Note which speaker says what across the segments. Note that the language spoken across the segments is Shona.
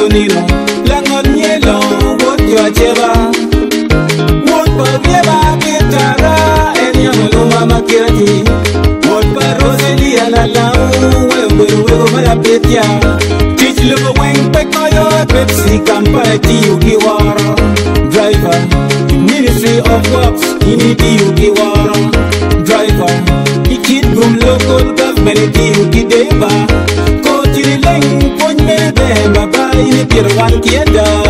Speaker 1: sonino langot nyelo wot yo acheba wot pa vieba kitara en yamo loma makiati wot pa roseli alalau weweweko malapetia tic lobo weng pekoyo pepsi kampala tiyu ki war driver ministry of works ini tiyu ki war driver ikit rum local gavmen tiyu ki deba Quiero cualquiera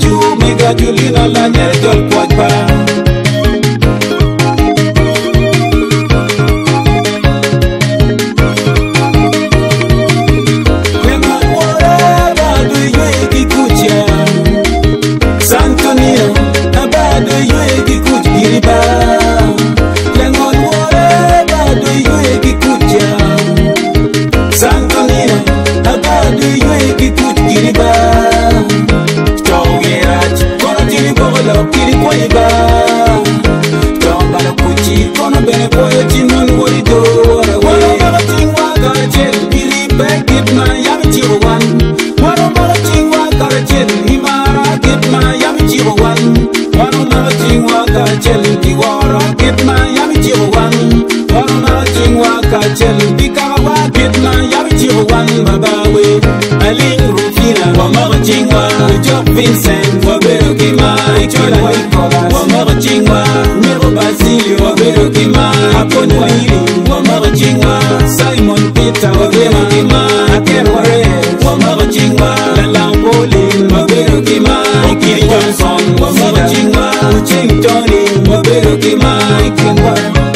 Speaker 1: juu miga juu linalanyetolkwajba waka cheli di woro kit na yami wan woro na ching waka cheli wa kit na yami wan baba we aling rufina wa mo ching vincent wa beru ki mai chola wa miro basilio wa beru ki mai apon wa iri wa simon peter Johnny, Mobile Mike, and